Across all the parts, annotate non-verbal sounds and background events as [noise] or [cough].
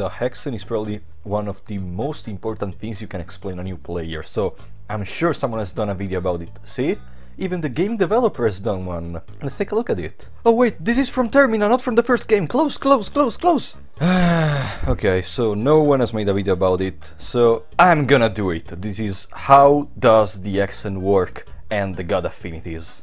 the Hexen is probably one of the most important things you can explain a new player, so I'm sure someone has done a video about it. See? Even the game developer has done one. Let's take a look at it. Oh wait, this is from Termina, not from the first game. Close, close, close, close! [sighs] okay, so no one has made a video about it, so I'm gonna do it. This is how does the Hexen work and the god affinities.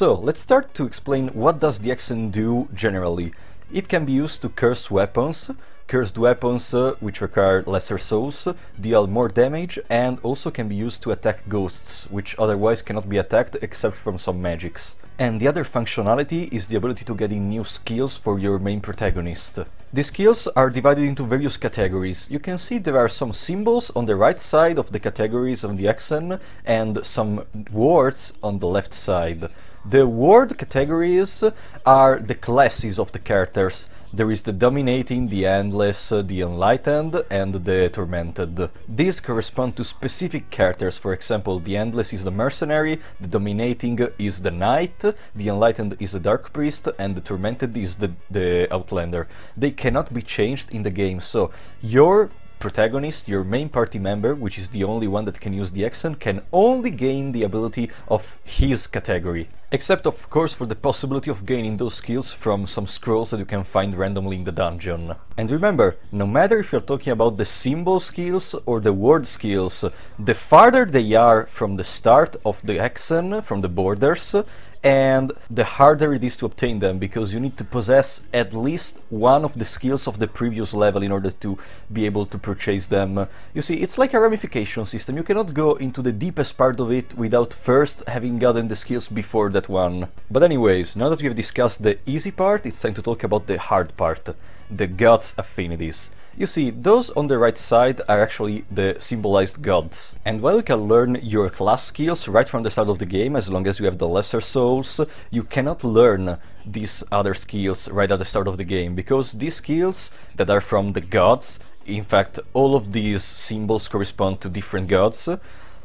So, let's start to explain what does the Hexen do generally. It can be used to curse weapons, cursed weapons uh, which require lesser souls, deal more damage, and also can be used to attack ghosts, which otherwise cannot be attacked except from some magics. And the other functionality is the ability to get in new skills for your main protagonist. The skills are divided into various categories. You can see there are some symbols on the right side of the categories of the Hexen and some words on the left side. The word categories are the classes of the characters. There is the dominating, the endless, uh, the enlightened, and the tormented. These correspond to specific characters. For example, the endless is the mercenary, the dominating is the knight, the enlightened is the dark priest, and the tormented is the, the outlander. They cannot be changed in the game, so your protagonist, your main party member, which is the only one that can use the Hexen, can only gain the ability of his category. Except of course for the possibility of gaining those skills from some scrolls that you can find randomly in the dungeon. And remember, no matter if you're talking about the symbol skills or the word skills, the farther they are from the start of the Hexen, from the borders, and the harder it is to obtain them because you need to possess at least one of the skills of the previous level in order to be able to purchase them. You see, it's like a ramification system. You cannot go into the deepest part of it without first having gotten the skills before that one. But anyways, now that we have discussed the easy part, it's time to talk about the hard part, the gods affinities. You see, those on the right side are actually the symbolized gods. And while you can learn your class skills right from the start of the game, as long as you have the lesser souls, you cannot learn these other skills right at the start of the game, because these skills that are from the gods, in fact all of these symbols correspond to different gods,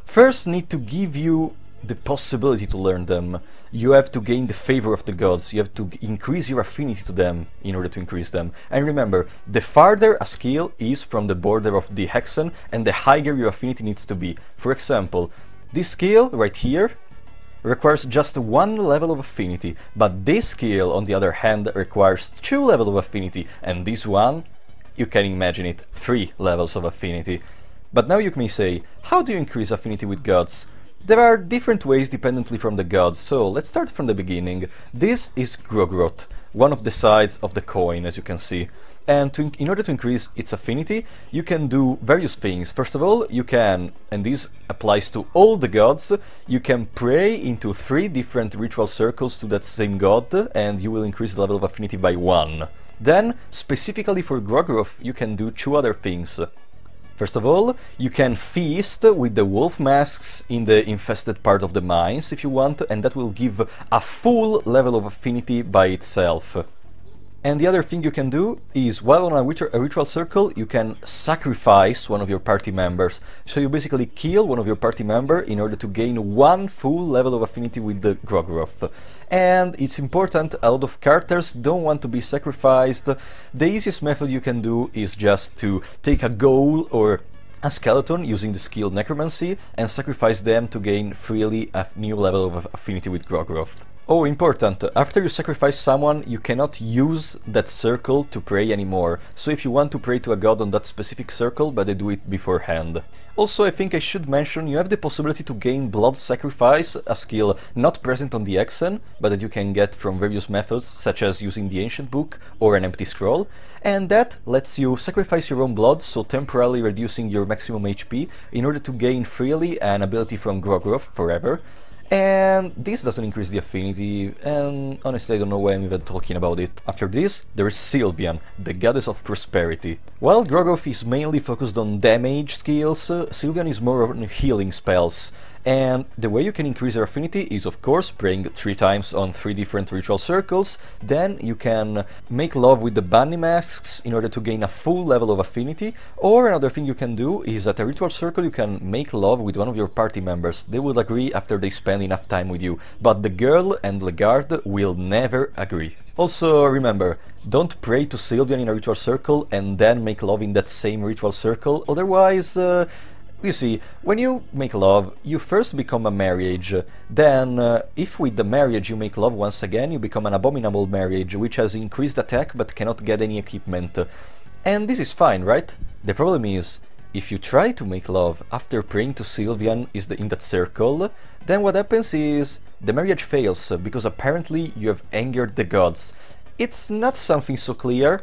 first need to give you the possibility to learn them you have to gain the favor of the gods, you have to increase your affinity to them in order to increase them. And remember, the farther a skill is from the border of the hexen, and the higher your affinity needs to be. For example, this skill right here requires just one level of affinity, but this skill, on the other hand, requires two levels of affinity, and this one, you can imagine it, three levels of affinity. But now you may say, how do you increase affinity with gods? There are different ways dependently from the gods, so let's start from the beginning. This is Grogroth, one of the sides of the coin, as you can see. And to, in order to increase its affinity, you can do various things. First of all, you can, and this applies to all the gods, you can pray into three different ritual circles to that same god, and you will increase the level of affinity by one. Then, specifically for Grogroth, you can do two other things. First of all, you can feast with the wolf masks in the infested part of the mines if you want, and that will give a full level of affinity by itself. And the other thing you can do is, while on a, a, ritual circle, you can sacrifice one of your party members. So you basically kill one of your party member in order to gain one full level of affinity with the Grogroth and it's important a lot of characters don't want to be sacrificed the easiest method you can do is just to take a ghoul or a skeleton using the skill necromancy and sacrifice them to gain freely a new level of affinity with Grogroth. Oh, important, after you sacrifice someone, you cannot use that circle to pray anymore, so if you want to pray to a god on that specific circle, better do it beforehand. Also, I think I should mention you have the possibility to gain Blood Sacrifice, a skill not present on the Hexen, but that you can get from various methods, such as using the Ancient Book or an Empty Scroll, and that lets you sacrifice your own blood, so temporarily reducing your maximum HP, in order to gain freely an ability from Grogroth forever, and this doesn't increase the affinity, and honestly I don't know why I'm even talking about it. After this, there is Sylvian, the goddess of prosperity. While Grogroth is mainly focused on damage skills, uh, Sylvian is more on healing spells, And the way you can increase your affinity is of course praying three times on three different ritual circles. Then you can make love with the bunny masks in order to gain a full level of affinity. Or another thing you can do is at a ritual circle you can make love with one of your party members. They will agree after they spend enough time with you. But the girl and guard will never agree. Also remember, don't pray to Sylvian in a ritual circle and then make love in that same ritual circle, otherwise uh, you see, when you make love, you first become a marriage. Then, uh, if with the marriage you make love once again, you become an abominable marriage, which has increased attack but cannot get any equipment. And this is fine, right? The problem is, if you try to make love after praying to Sylvian is the, in that circle, then what happens is the marriage fails because apparently you have angered the gods. It's not something so clear,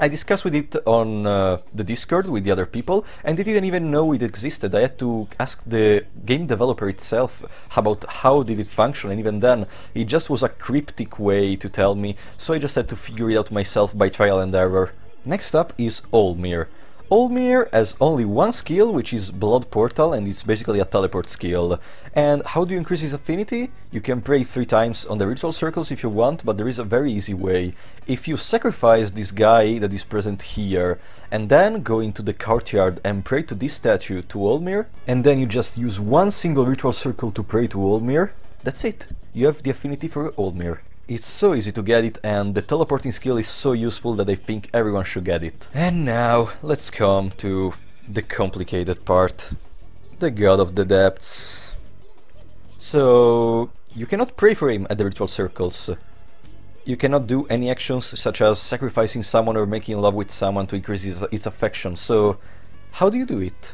I discussed with it on uh, the Discord with the other people, and they didn't even know it existed. I had to ask the game developer itself about how did it function, and even then, it just was a cryptic way to tell me, so I just had to figure it out myself by trial and error. Next up is Alll-mer. Alll-mer has only one skill, which is Blood Portal, and it's basically a teleport skill. And how do you increase his affinity? You can pray three times on the ritual circles if you want, but there is a very easy way. If you sacrifice this guy that is present here, and then go into the courtyard and pray to this statue to Alll-mer, and then you just use one single ritual circle to pray to Alll-mer, that's it. You have the affinity for Alll-mer. It's so easy to get it and the teleporting skill is so useful that I think everyone should get it. And now let's come to the complicated part. The God of the Depths. So you cannot pray for him at the ritual circles. You cannot do any actions such as sacrificing someone or making love with someone to increase its, affection. So how do you do it?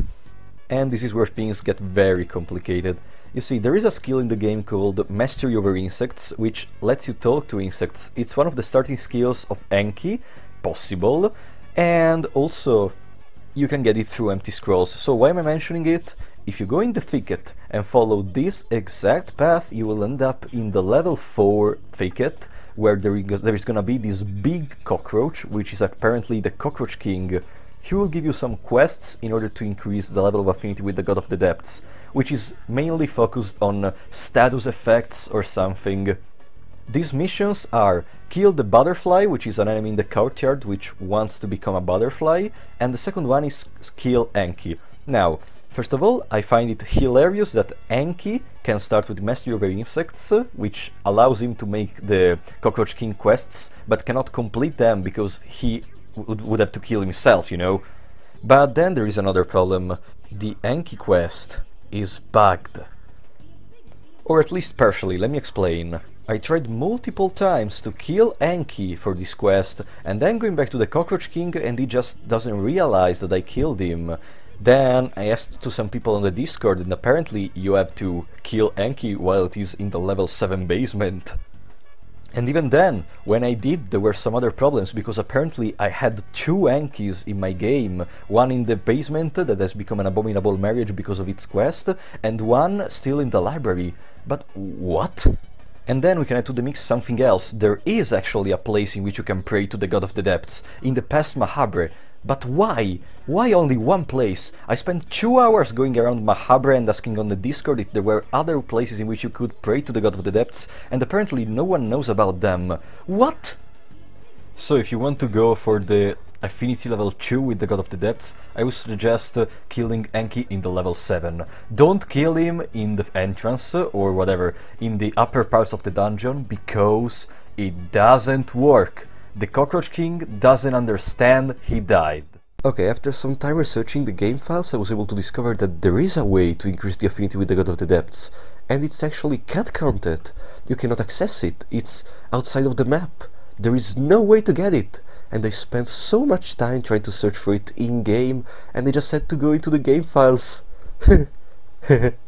And this is where things get very complicated. You see, there is a skill in the game called Mastery over Insects, which lets you talk to insects. It's one of the starting skills of Enki, possible, and also you can get it through empty scrolls. So why am I mentioning it? If you go in the thicket and follow this exact path, you will end up in the level 4 thicket, where there is, gonna be this big cockroach, which is apparently the Cockroach King, he will give you some quests in order to increase the level of affinity with the God of the Depths, which is mainly focused on uh, status effects or something. These missions are kill the butterfly, which is an enemy in the courtyard which wants to become a butterfly, and the second one is kill Enki. Now, first of all, I find it hilarious that Enki can start with Mastery over Insects, uh, which allows him to make the Cockroach King quests, but cannot complete them because he would, would have to kill himself, you know. But then there is another problem. The Enki quest is bugged. Or at least partially, let me explain. I tried multiple times to kill Enki for this quest, and then going back to the Cockroach King and he just doesn't realize that I killed him. Then I asked to some people on the Discord and apparently you have to kill Enki while it is in the level 7 basement. And even then, when I did, there were some other problems because apparently I had two Enkis in my game, one in the basement that has become an abominable marriage because of its quest, and one still in the library. But what? And then we can add to the mix something else. There is actually a place in which you can pray to the God of the Depths, in the past Mahabre, but why? Why only one place? I spent two hours going around Mahabre and asking on the Discord if there were other places in which you could pray to the God of the Depths, and apparently no one knows about them. What? So if you want to go for the affinity level 2 with the God of the Depths, I would suggest uh, killing Enki in the level 7. Don't kill him in the entrance uh, or whatever, in the upper parts of the dungeon, because it doesn't work. The Cockroach King doesn't understand he died. Okay, after some time researching the game files, I was able to discover that there is a way to increase the affinity with the God of the Depths, and it's actually cat counted. You cannot access it, it's outside of the map. There is no way to get it, and I spent so much time trying to search for it in-game, and I just had to go into the game files. [laughs]